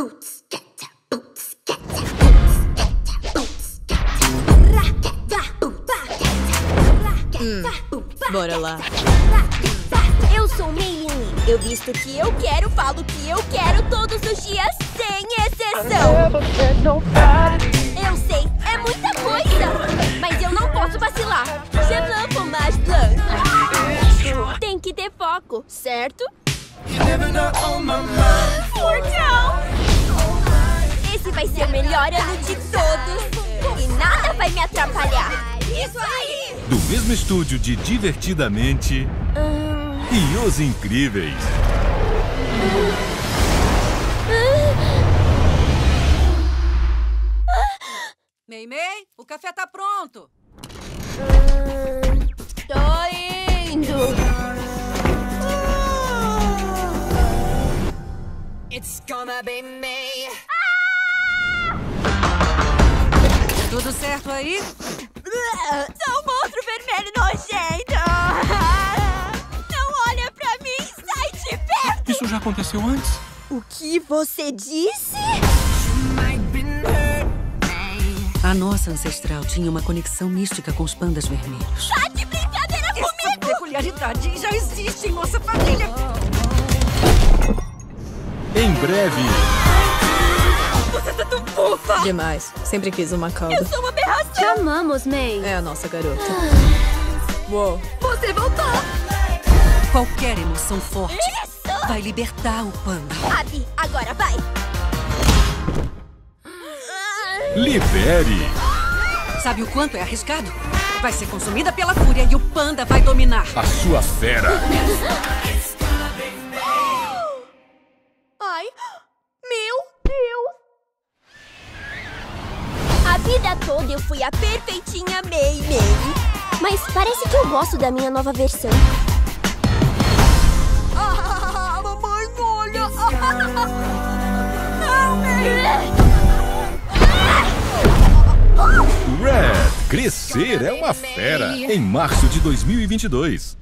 boots, get down, boots, get down, Bora lá. Eu sou Meilin. Eu visto o que eu quero, falo o que eu quero todos os dias, sem exceção. Eu sei, é muita coisa, mas eu não posso vacilar. Je veux fromage blanc. Tem que ter foco, certo? Fortão! Vai ser o melhor ano de todos. E nada vai me atrapalhar. Isso aí! Do mesmo estúdio de Divertidamente e Os Incríveis. Mei Mei, o café tá pronto. Tô indo. It's gonna be me. Tudo certo aí? Sou um monstro vermelho nojento! Não olha pra mim! Sai de perto! Isso já aconteceu antes? O que você disse? A nossa ancestral tinha uma conexão mística com os pandas vermelhos. Tá de brincadeira Essa comigo! peculiaridade já existe em nossa família. Em breve, Demais. Sempre quis uma Eu cauda. sou uma aberração! Te amamos, May. É a nossa garota. Uou. Você voltou! Qualquer emoção forte Isso! vai libertar o panda. Abby, agora vai! libere Sabe o quanto é arriscado? Vai ser consumida pela fúria e o panda vai dominar. a sua fera. vida toda eu fui a perfeitinha May May. Mas parece que eu gosto da minha nova versão. Ah, mamãe, olha! Ah, May! Red, crescer é uma fera. Em março de 2022.